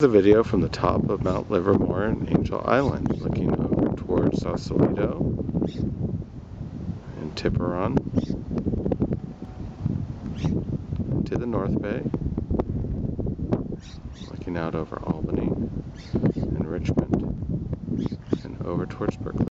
The video from the top of Mount Livermore and Angel Island, looking over towards Sausalito and Tiburon to the North Bay, looking out over Albany and Richmond and over towards Berkeley.